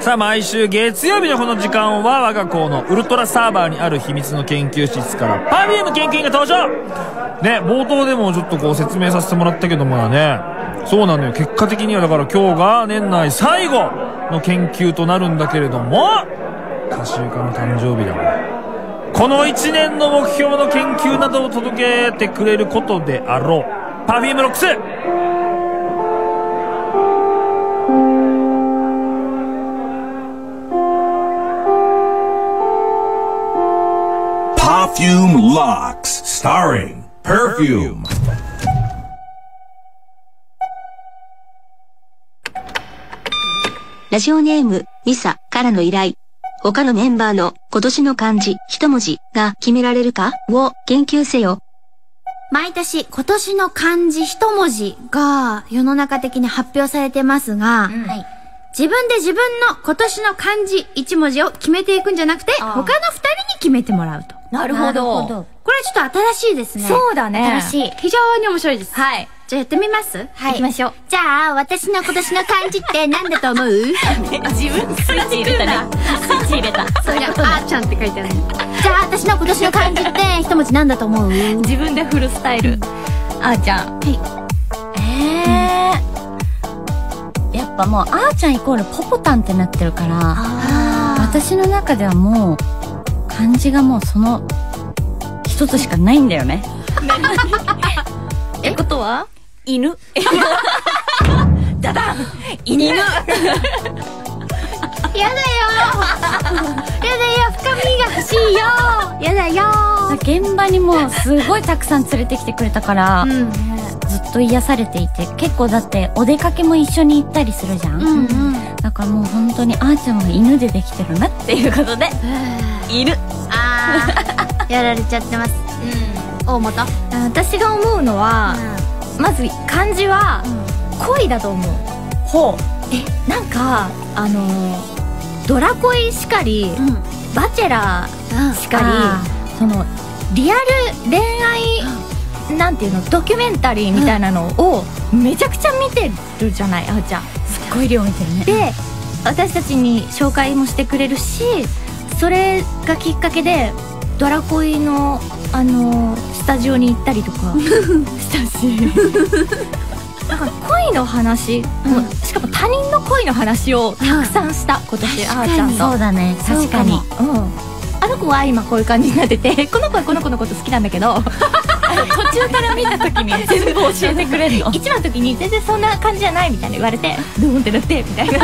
さあ毎週月曜日のこの時間は我が校のウルトラサーバーにある秘密の研究室から Perfume研究員が登場。ね冒頭でもちょっとこう説明させてもらったけどもね。そうなのよ。結果的にはだから今日が年内最後の研究となるんだけれどもかしゆかの誕生日だから。この1年の目標の研究などを届けてくれることであろう。 Perfume LOCKS Perfume Locks, starring Perfume. ラジオネーム、ミサからの依頼。他のメンバーの今年の漢字一文字が決められるか？を研究せよ。毎年今年の漢字一文字が世の中的に発表されてますが、はい。自分で自分の今年の漢字一文字を決めていくんじゃなくて、他の二人に決めてもらうと。なるほど。これちょっと新しいですね。そうだね。新しい。非常に面白いです。はい。じゃあやってみます？はい。行きましょう。じゃあ、私の今年の漢字って何だと思う？自分スイッチ入れたね。スイッチ入れた。それあーちゃんって書いてある。じゃあ、私の今年の漢字って一文字何だと思う？自分でフルスタイル。あーちゃん。はい。えー。やっぱもう、あーちゃんイコールポポタンってなってるから、あ私の中ではもう、漢字がもうその、一つしかないんだよね。えことは？犬。ダダン！犬。やだよ。やだよ。深みが欲しいよ。やだよ。現場にもうすごいたくさん連れてきてくれたから、うん。ずっと癒されていて結構だってお出かけも一緒に行ったりするじゃん、うんうん。だからもう本当にあーちゃんは犬でできてるなっていうことで犬あー、やられちゃってます。うん。大元？私が思うのは、まず漢字は恋だと思う。ほえなんかあのードラ恋しかり、うん。バチェラーしかありそのリアル恋愛、なんていうのドキュメンタリーみたいなのをめちゃくちゃ見てるじゃないあーちゃんすっごい量見てるね。で私たちに紹介もしてくれるしそれがきっかけでドラコイのあのスタジオに行ったりとか。したし。なんか恋の話、もうしかも他人の恋の話をたくさんした今年あーちゃんと。そうだね。確かに。うん。あの子は今こういう感じになってて この子はこの子のこと好きなんだけど途中から見た時に全部教えてくれるの。一話の時に全然そんな感じじゃないみたいな言われてドーンってなって？みたいな。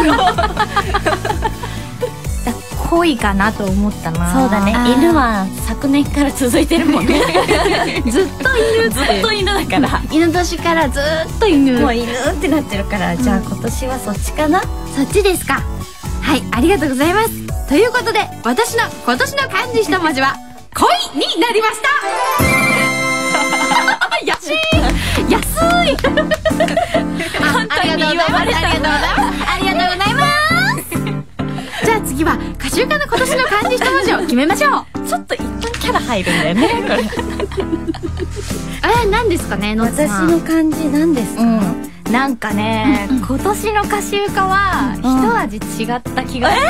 恋かなと思ったなそうだね。犬は昨年から続いてるもんね。ずっと犬ずっと犬だから。犬年からずーっと犬。もう犬ってなってるから、じゃあ今年はそっちかな。そっちですか。はい、ありがとうございます。ということで、私の今年の漢字一文字は、恋になりましたあありがとうございます。ありがとうございます。ありがとうございます。じゃあ次は、歌集家の今年の漢字一文字を決めましょう。ちょっと一旦キャラ入るんだよね これえー、何ですかね、の私の漢字何ですか、うんなんかね、今年の歌集家は一味違った気がす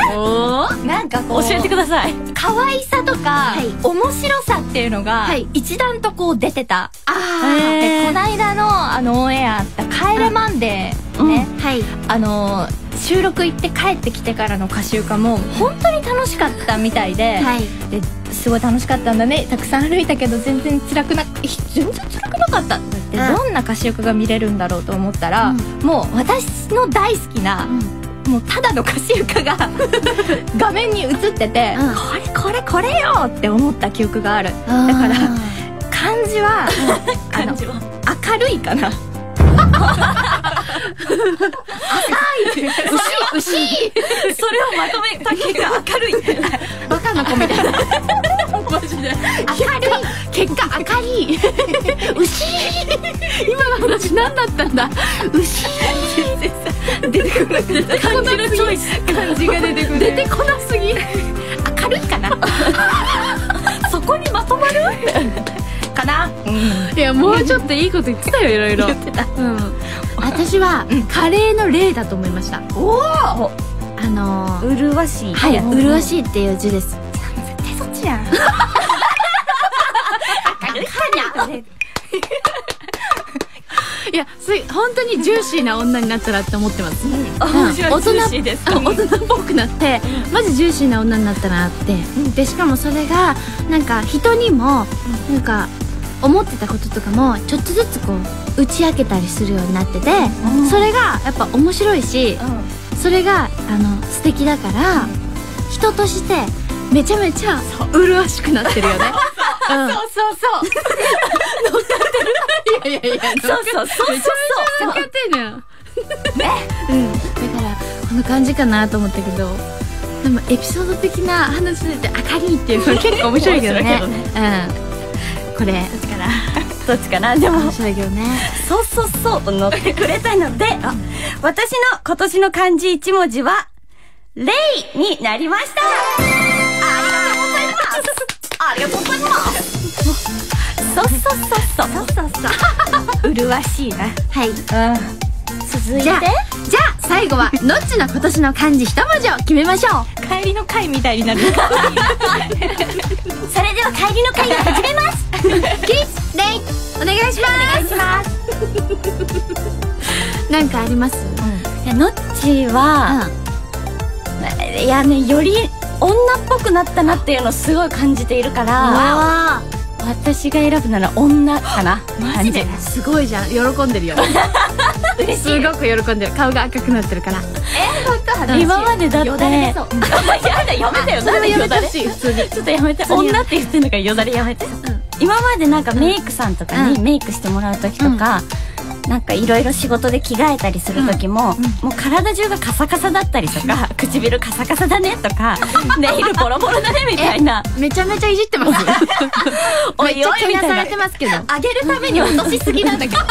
る、なんかこう教えてください。可愛さとか、い。面白さっていうのがはい。一段とこう出てた、あでこの間のあのオンエアあった「帰れマンデー」ね、ー、はい。あの収録行って帰ってきてからの歌集家も本当に楽しかったみたいで,、はい。ですごい楽しかったんだね。たくさん歩いたけど全然辛くなえ全然辛くなかった。ってどんな歌集家が見れるんだろうと思ったら、もう私の大好きな、もうただの歌集家が 画面に映ってて、うん。これこれこれよって思った記憶がある。だから漢字は漢字は。明るいかな。浅 い牛牛それをまとめた。結果明るい。バカな子みたい。な。マジで。明るい。結果明るい。牛。今の話何だったんだ。牛。出てこなくて。漢字のチョイス。漢字が出てくる。出てこなすぎ。明るい。かな。そこにまとまるかな、い。や、もうちょっとい。い。こと言ってたよ、い。ろい。ろ。うん。私は、カレーの例だと思いました。おおああのー、麗しい。はい、うん。麗しいっていう字です。手そっちやん。明るいかにいやすい本当にジューシーな女になったらって思ってます、うん。大人大人っぽくなってマジジューシーな女になったなって、でしかもそれがなんか人にもなんか思ってたこととかもちょっとずつこう打ち明けたりするようになってて、それがやっぱ面白いし、それがあの素敵だから、人としてめちゃめちゃ麗しくなってるよね。うん、そうそうそう。乗っかってる。いやいやいや、そうそうそうそうめちゃめちゃ乗っかってんのよ。うん。だから、この感じかなと思ったけど、でもエピソード的な話で明るいっていうの結構面白いけどね。うん。これ、どっちかなどっちかな？でもね。そうそうそう乗ってくれたので、あ私の今年の漢字一文字は、レイになりましたありがとうございますありがとうございますそうそうそうそう。そうそうそう。麗しいな。はい。続いてじゃあ、じゃあ最後は、のっちの今年の漢字一文字を決めましょう。帰りの会みたいになる。それでは帰りの会を始めますキスレイお願いしますお願いしますなんかあります？いやのっちは、いやねより女っぽくなったなっていうのをすごい感じているからわ私が選ぶなら女かな。マジで？すごいじゃん。喜んでるよ すごく喜んでる。顔が赤くなってるから。今までだってよだれ やだやめてよ。それはやめてほいしい普通に。ちょっとやめて。女って言ってんのからよだれやめて、今までなんかメイクさんとかにうん。メイクしてもらう時とか、なんかいろいろ仕事で着替えたりする時も、もう体中がカサカサだったりとか、唇カサカサだねとか、ネイルボロボロだねみたいな、めちゃめちゃいじってます。おいめっちゃおいみたいな。されてますけど。あげるために落としすぎなんだけど。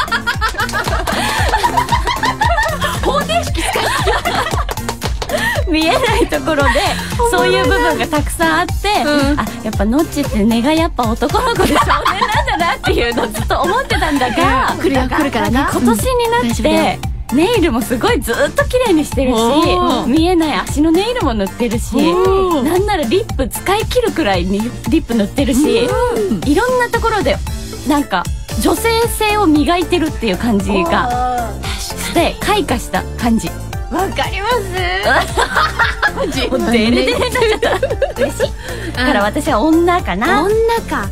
見えないところで そういう部分がたくさんあって、うん。あやっぱノッチって根がやっぱ男の子で少年なんだなっていうのをずっと思ってたんだが来るよ来るからね今年になって、ネイルもすごいずっと綺麗にしてるし見えない足のネイルも塗ってるしなんならリップ使い切るくらいにリップ塗ってるしいろんなところでなんか女性性を磨いてるっていう感じがして開花した感じわかります？もうデレデレになっちゃった嬉しい。だから私は女かな。女か。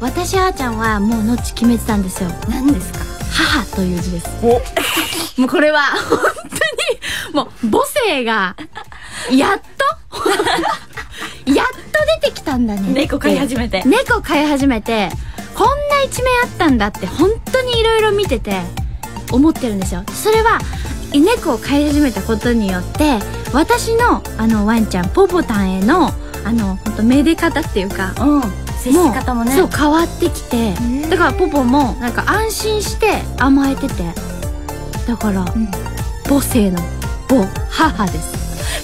私あーちゃんはもうのっち決めてたんですよ。何ですか？母という字です。もうこれは 本当にもう母性がやっと？やっと出てきたんだね。猫飼い始めて。猫飼い始めてこんな一面あったんだって本当にいろいろ見てて思ってるんですよ。それは猫を飼い始めたことによって私のあのワンちゃんポポタンへのあの本当めで方っていうかうん。接し方もね。そう変わってきてだからポポもなんか安心して甘えてて。だから、母性の母母です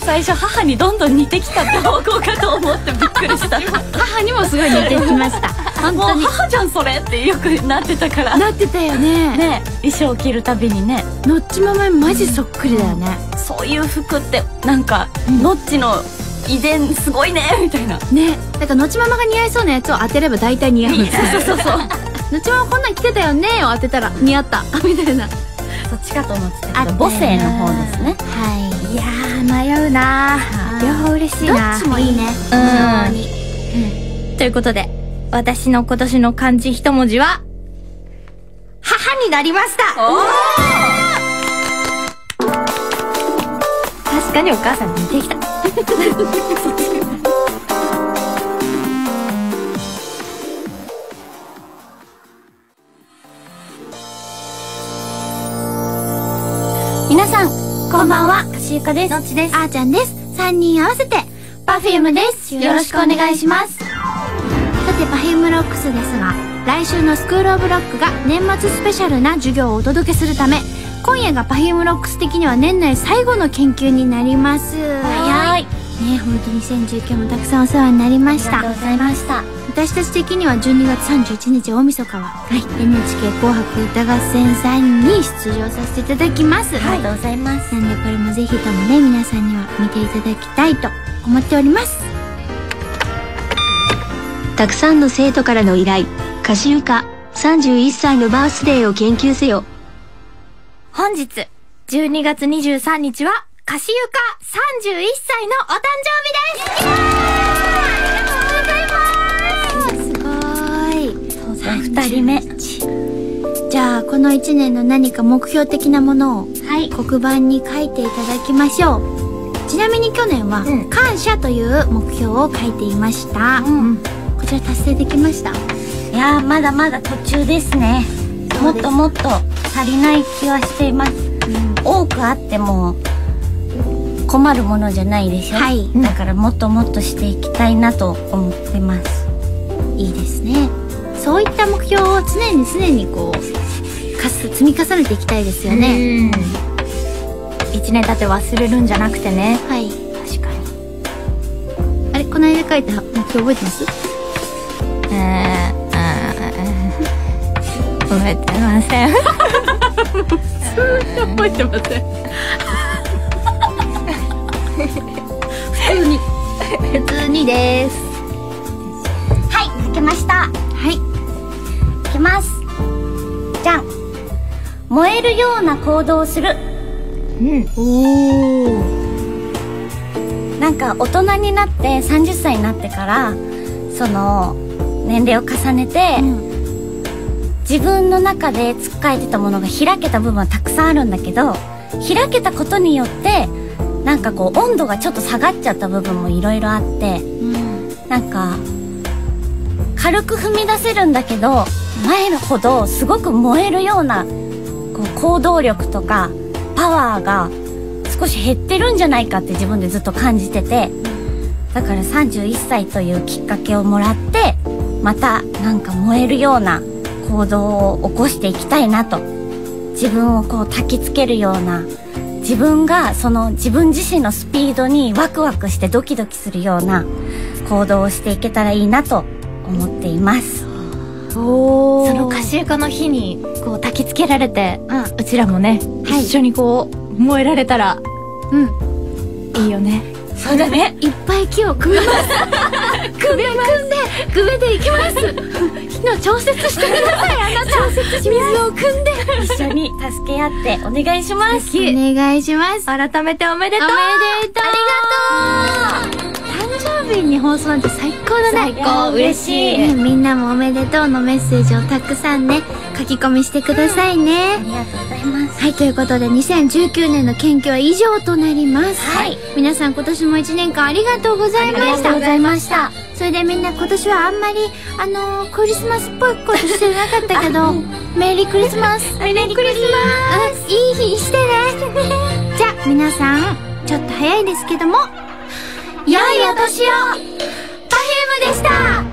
最初母にどんどん似てきたって方向かと思ってびっくりした。母にもすごい似てきました。本もう当に。母じゃんそれってよくなってたから。なってたよね。ね。衣装着るたびにね。のっちマママジそっくりだよね、そういう服ってなんか、ノッチの遺伝すごいねみたいな。ね。だからのっちママが似合いそうなやつを当てれば大体似合うんです。そうそうそうのっちママこんなん着てたよねを当てたら似合った。みたいな。そっちかと思ってた。けど母性の方ですね。はいいやー迷うなはい両方嬉しいどなっちもいいね。うん。ということで私の今年の漢字一文字は母になりました。確かにお母さんに似てきた。皆さんこんばんはゆかです。のっちです。あーちゃんです。3人合わせて Perfumeです。よろしくお願いします。さて Perfume LOCKS ですが来週の SCHOOL OF LOCK が年末スペシャルな授業をお届けするため今夜が Perfume LOCKS 的には年内最後の研究になりますね本当に2019もたくさんお世話になりました。ありがとうございました。私たち的には12月31日大晦日は、NHK 紅白歌合戦さんに出場させていただきます、ありがとうございます。なんでこれもぜひともね皆さんには見ていただきたいと思っております。たくさんの生徒からの依頼。歌手歌31歳のバースデーを研究せよ。本日12月23日は歌手ゆか31歳のお誕生日です。ありがとうございます。すごーい二人目じゃあこの1年の何か目標的なものをはい。黒板に書いていただきましょう。ちなみに去年はうん「感謝」という目標を書いていました、うんこちら達成できました？いやーまだまだ途中ですね。もっともっと足りない気はしています、多くあっても困るものじゃないでしょ？はい。だからもっともっとしていきたいなと思ってます。いいですね。そういった目標を常に常にこうかす積み重ねていきたいですよね、一年経って忘れるんじゃなくてね。はい。確かに。あれこの間書いた目標覚えてます？えー、うん覚えてません。覚えてません普通に。普通にです。はい書けました。はい。いきます。じゃん。燃えるような行動をする。おおなんか大人になって30歳になってからその年齢を重ねて、自分の中でつっかえてたものが開けた部分はたくさんあるんだけど開けたことによってなんかこう温度がちょっと下がっちゃった部分もいろいろあってなんか軽く踏み出せるんだけど前のほどすごく燃えるようなこう行動力とかパワーが少し減ってるんじゃないかって自分でずっと感じててだから31歳というきっかけをもらってまたなんか燃えるような行動を起こしていきたいなと自分をこう焚きつけるような自分がその自分自身のスピードにワクワクしてドキドキするような行動をしていけたらいいなと思っています。おそその歌集家の日にこう焚き付けられて、うちらもね、はい。一緒にこう燃えられたらうん。いいよね。そうだね。いっぱい木を組みます。組んで組んで組めていきます。火の調節してくださいあなた。調節し水を組んで一緒に助け合ってお願いします。お願いします。改めておめでとう。おめでとう。ありがとう。誕生日に放送なんて最高だね。最高。嬉しい。ねみんなもおめでとうのメッセージをたくさんね書き込みしてくださいね、ありがとうございますはい、ということで2019年の研究は以上となります。はい。皆さん今年も1年間ありがとうございました。ありがとうございましたそれでみんな今年はあんまり、あのークリスマスっぽいことしてなかったけど、メリークリスマス。メリークリスマス。うん、いい日にしてね。じゃあ、皆さん、ちょっと早いですけども、良いお年を !Perfume でした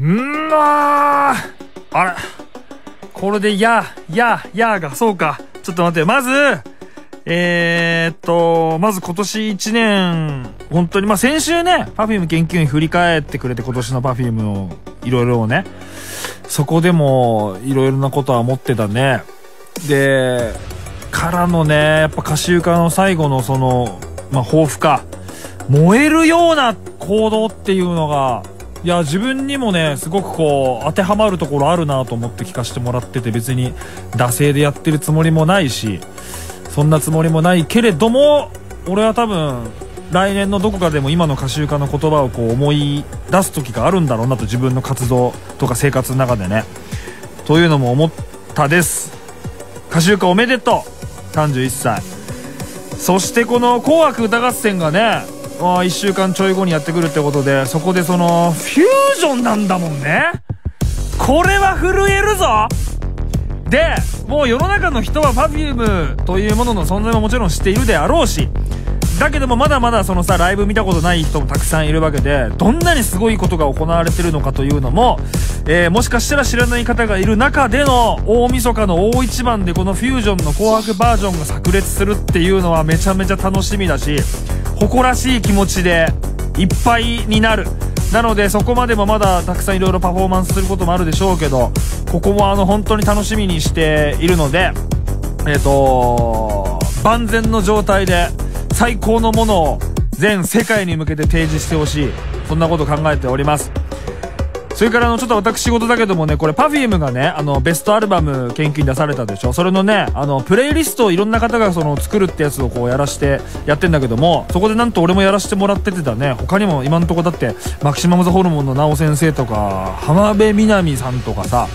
うんまーあれこれで、や、や、やが、そうか。ちょっと待って、まず、えー、っと、まず今年1年、本当に、まあ、先週ね、Perfume 研究員振り返ってくれて今年の Perfume を、いろいろね、そこでも、いろいろなことは思ってたね。で、からのね、やっぱ歌集家の最後のその、まあ、抱負か。燃えるような行動っていうのが、いや、自分にもね、すごくこう、当てはまるところあるなと思って聞かせてもらってて、別に、惰性でやってるつもりもないし、そんなつもりもないけれども、俺は多分、来年のどこかでも今の歌集家の言葉をこう思い出す時があるんだろうなと自分の活動とか生活の中でね。というのも思ったです。歌集家おめでとう !31 歳。そしてこの紅白歌合戦がね、あ1週間ちょい後にやってくるってことで、そこでその、フュージョンなんだもんね。これは震えるぞで、もう世の中の人は Perfume というものの存在ももちろん知っているであろうし、だけどもまだまだそのさ、ライブ見たことない人もたくさんいるわけで、どんなにすごいことが行われてるのかというのも、えーもしかしたら知らない方がいる中での大晦日の大一番でこのフュージョンの紅白バージョンが炸裂するっていうのはめちゃめちゃ楽しみだし誇らしい気持ちでいっぱいになる。なのでそこまでもまだたくさんいろいろパフォーマンスすることもあるでしょうけどここもあの本当に楽しみにしているのでえっ、と万全の状態で最高のものを全世界に向けて提示してほしい。そんなこと考えております。それからあのちょっと私事だけどもねこれ Perfume がねあのベストアルバム研究に出されたでしょ。それのねあのプレイリストをいろんな方がその作るってやつをこうやらしてやってんだけどもそこでなんと俺もやらせてもらっててだね。他にも今のとこだってマキシマム・ザ・ホルモンの直先生とか浜辺美波さんとかさ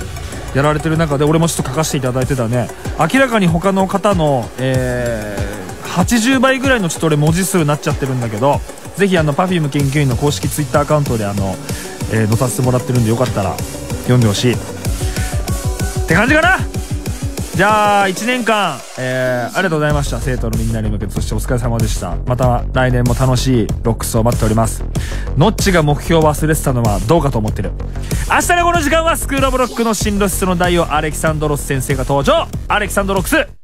やられてる中で俺もちょっと書かせていただいてたね。明らかに他の方のえー、80倍ぐらいのちょっと俺文字数になっちゃってるんだけどぜひあの Perfume 研究員の公式 Twitter アカウントであの、えー載させてもらってるんでよかったら読んでほしい。って感じかな？じゃあ1年間、えー、ありがとうございました。生徒のみんなに向けて。そしてお疲れ様でした。また来年も楽しいロックスを待っております。ノッチが目標を忘れてたのはどうかと思ってる。明日のこの時間はスクールオブロックの進路室の代をアレキサンドロス先生が登場。アレキサンドロックス。